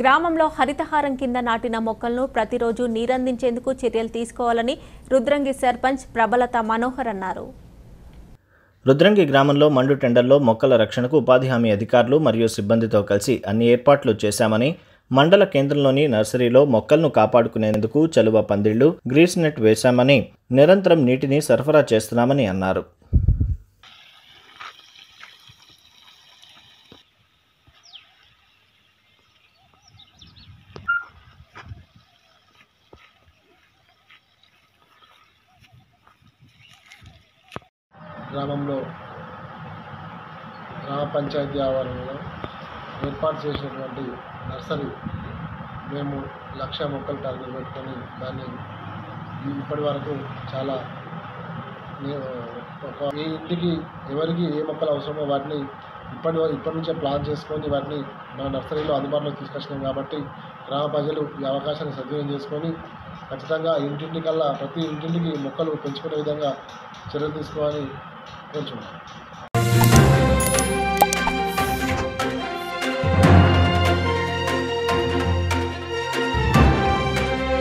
గ్రామంలో హరితహారం కింద నాటిన మొక్కలను ప్రతిరోజు నీరందించేందుకు చర్యలు తీసుకోవాలని రుద్రంగి సర్పంచ్ ప్రబలత మనోహర్ అన్నారు. రుద్రంగి గ్రామంలో మండు టెండర్లో మొక్కల రక్షణకు ఉపాధి హామీ అధికారులు మరియు సిబ్బందితో కలిసి అన్ని ఏర్పాట్లు చేశామని మండల కేంద్రంలోని నర్సరీలో మొక్కలను కాపాడుకునేందుకు చలువ పందిళ్ళు గ్రీస్ నెట్ వేశామని నిరంతరం నీటిని సరఫరా చేస్తున్నామని అన్నారు. గ్రామంలో గ్రామ పంచాయతీ ఆవరణలో ఏర్పాటు చేసినటువంటి నర్సరీ మేము లక్ష మొక్కలు టార్గెట్ పెట్టుకొని దాన్ని ఇప్పటి వరకు చాలా మీ ఒక ఇంటికి ఎవరికి ఏ మొక్కలు అవసరమో వాటిని ఇప్పటి ఇప్పటి నుంచే ప్లాన్ చేసుకొని వాటిని మన నర్సరీలో అందుబాటులో తీసుకొచ్చినాం కాబట్టి గ్రామ ప్రజలు ఈ అవకాశాన్ని సద్వినియోగం చేసుకొని ఖచ్చితంగా ఇంటింటికల్లా ప్రతి ఇంటింటికి మొక్కలు పెంచుకునే విధంగా చర్యలు తీసుకోవాలని 为什么